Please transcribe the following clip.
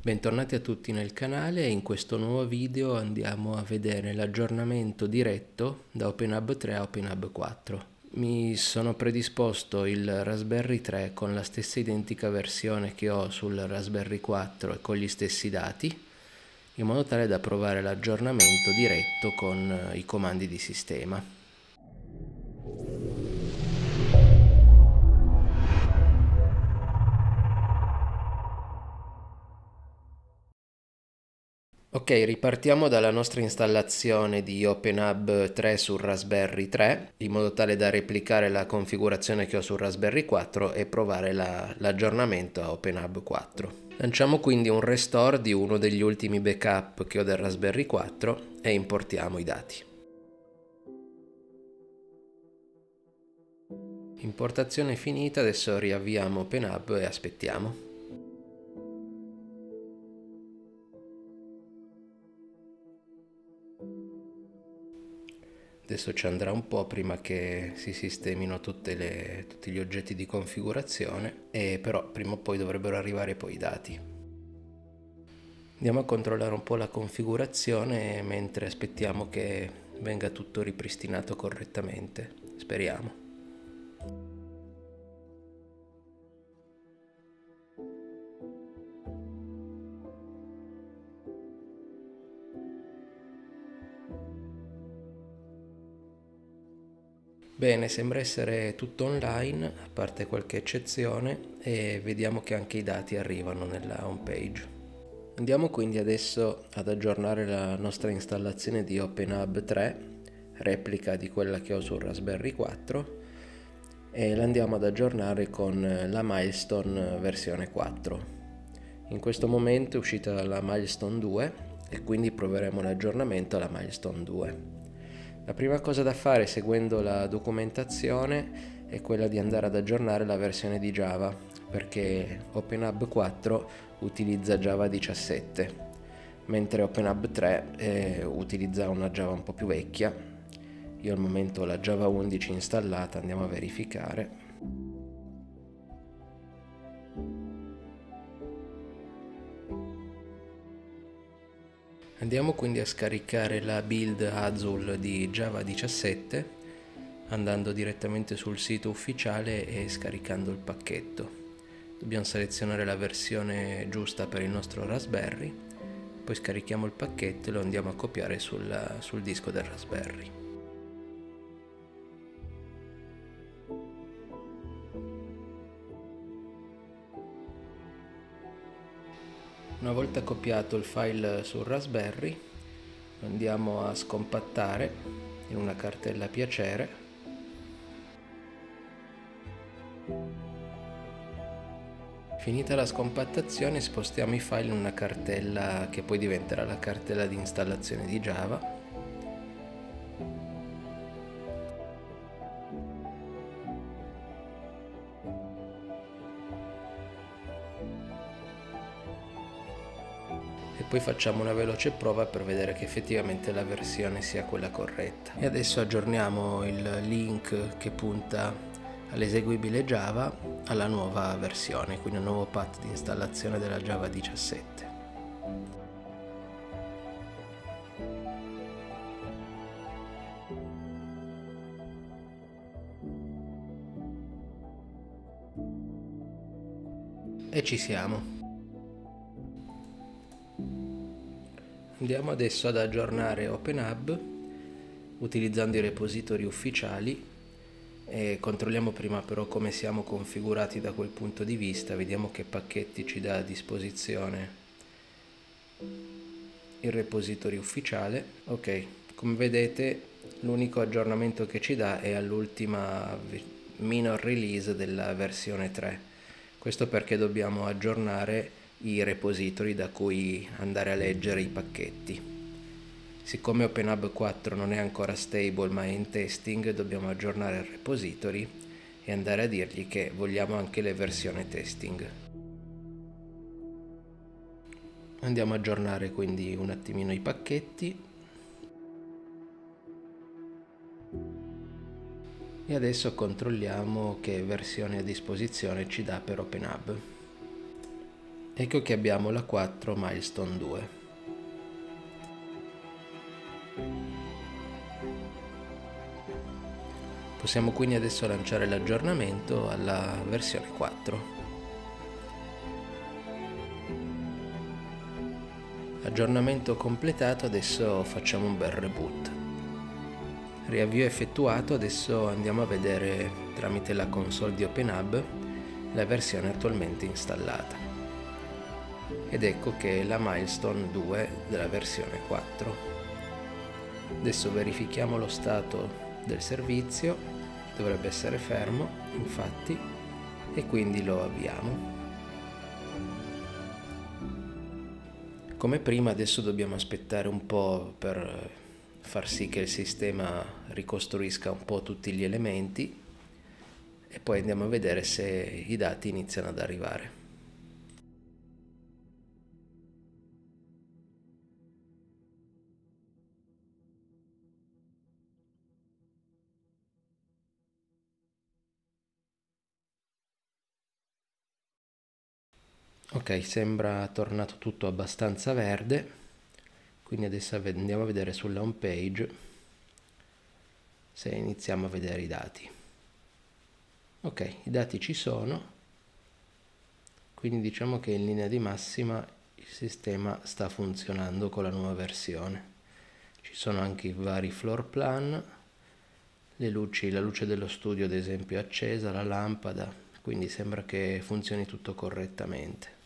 Bentornati a tutti nel canale e in questo nuovo video andiamo a vedere l'aggiornamento diretto da OpenHub 3 a OpenHub 4. Mi sono predisposto il Raspberry 3 con la stessa identica versione che ho sul Raspberry 4 e con gli stessi dati, in modo tale da provare l'aggiornamento diretto con i comandi di sistema. Ok, ripartiamo dalla nostra installazione di OpenHub 3 sul Raspberry 3, in modo tale da replicare la configurazione che ho sul Raspberry 4 e provare la, l'aggiornamento a OpenHub 4. Lanciamo quindi un restore di uno degli ultimi backup che ho del Raspberry 4 e importiamo i dati. Importazione finita, adesso riavviamo OpenHub e aspettiamo. Adesso ci andrà un po' prima che si sistemino le, tutti gli oggetti di configurazione, e però prima o poi dovrebbero arrivare poi i dati. Andiamo a controllare un po' la configurazione mentre aspettiamo che venga tutto ripristinato correttamente. Speriamo. Bene, sembra essere tutto online, a parte qualche eccezione, e vediamo che anche i dati arrivano nella home page. Andiamo quindi adesso ad aggiornare la nostra installazione di OpenHub 3, replica di quella che ho sul Raspberry 4, e la andiamo ad aggiornare con la Milestone versione 4. In questo momento è uscita la Milestone 2 e quindi proveremo l'aggiornamento alla Milestone 2. La prima cosa da fare seguendo la documentazione è quella di andare ad aggiornare la versione di Java perché OpenHub 4 utilizza Java 17 mentre OpenHub 3 eh, utilizza una Java un po' più vecchia. Io al momento ho la Java 11 installata, andiamo a verificare. Andiamo quindi a scaricare la build Azul di Java 17 andando direttamente sul sito ufficiale e scaricando il pacchetto. Dobbiamo selezionare la versione giusta per il nostro Raspberry, poi scarichiamo il pacchetto e lo andiamo a copiare sul, sul disco del Raspberry. Una volta copiato il file sul Raspberry lo andiamo a scompattare in una cartella piacere. Finita la scompattazione spostiamo i file in una cartella che poi diventerà la cartella di installazione di Java e poi facciamo una veloce prova per vedere che effettivamente la versione sia quella corretta. E adesso aggiorniamo il link che punta all'eseguibile Java alla nuova versione, quindi un nuovo path di installazione della Java 17. E ci siamo. Andiamo adesso ad aggiornare OpenHub utilizzando i repository ufficiali e controlliamo prima però come siamo configurati da quel punto di vista, vediamo che pacchetti ci dà a disposizione il repository ufficiale. Ok, come vedete l'unico aggiornamento che ci dà è all'ultima minor release della versione 3. Questo perché dobbiamo aggiornare i repository da cui andare a leggere i pacchetti. Siccome OpenHub 4 non è ancora stable ma è in testing, dobbiamo aggiornare il repository e andare a dirgli che vogliamo anche le versioni testing. Andiamo a aggiornare quindi un attimino i pacchetti. E adesso controlliamo che versione a disposizione ci dà per OpenHub Ecco che abbiamo la 4 milestone 2. Possiamo quindi adesso lanciare l'aggiornamento alla versione 4. Aggiornamento completato, adesso facciamo un bel reboot. Riavvio effettuato, adesso andiamo a vedere tramite la console di OpenHub la versione attualmente installata. Ed ecco che è la milestone 2 della versione 4. Adesso verifichiamo lo stato del servizio, dovrebbe essere fermo, infatti, e quindi lo avviamo. Come prima adesso dobbiamo aspettare un po' per far sì che il sistema ricostruisca un po' tutti gli elementi e poi andiamo a vedere se i dati iniziano ad arrivare. Ok, sembra tornato tutto abbastanza verde, quindi adesso andiamo a vedere sulla home page se iniziamo a vedere i dati. Ok, i dati ci sono, quindi diciamo che in linea di massima il sistema sta funzionando con la nuova versione. Ci sono anche i vari floor plan, le luci, la luce dello studio ad esempio accesa, la lampada, quindi sembra che funzioni tutto correttamente.